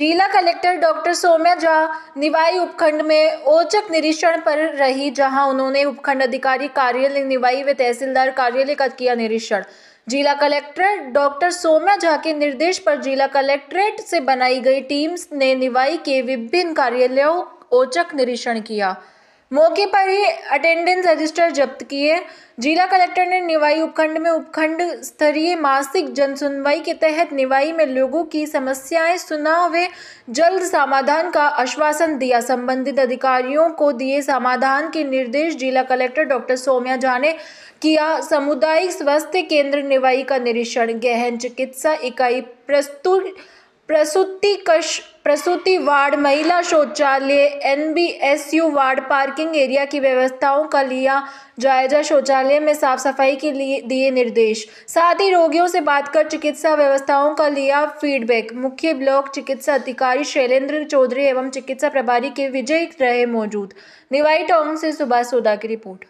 जिला collector doctor Saumya Jha Niwai उपखंड में औचक निरीक्षण पर रही, जहाँ उन्होंने उपखंड अधिकारी कार्यालय निवाई व तहसीलदार कार्यालय का किया निरीक्षण। जिला कलेक्टर डॉक्टर सौम्या झा के निर्देश पर जिला कलेक्ट्रेट से बनाई गई टीम्स ने निवाई के विभिन्न कार्यालयों औचक निरीक्षण किया। मौके पर ही अटेंडेंस रजिस्टर जब्त किए जिला कलेक्टर ने निवाई उपखंड में उपखंड स्तरीय मासिक जनसुनवाई के तहत निवाई में लोगों की समस्याएँ सुना व जल्द समाधान का आश्वासन दिया। संबंधित अधिकारियों को दिए समाधान के निर्देश जिला कलेक्टर डॉक्टर सौम्या झा ने किया। सामुदायिक स्वास्थ्य केंद्र निवाई का निरीक्षण। गहन चिकित्सा इकाई प्रस्तुत प्रसूति कश प्रसूति वार्ड, महिला शौचालय, एनबीएसयू वार्ड, पार्किंग एरिया की व्यवस्थाओं का लिया जायजा। शौचालय में साफ़ सफ़ाई के लिए दिए निर्देश। साथ ही रोगियों से बात कर चिकित्सा व्यवस्थाओं का लिया फीडबैक। मुख्य ब्लॉक चिकित्सा अधिकारी शैलेंद्र चौधरी एवं चिकित्सा प्रभारी के विजय रहे मौजूद। निवाई टोंग से सुभाष सोदा की रिपोर्ट।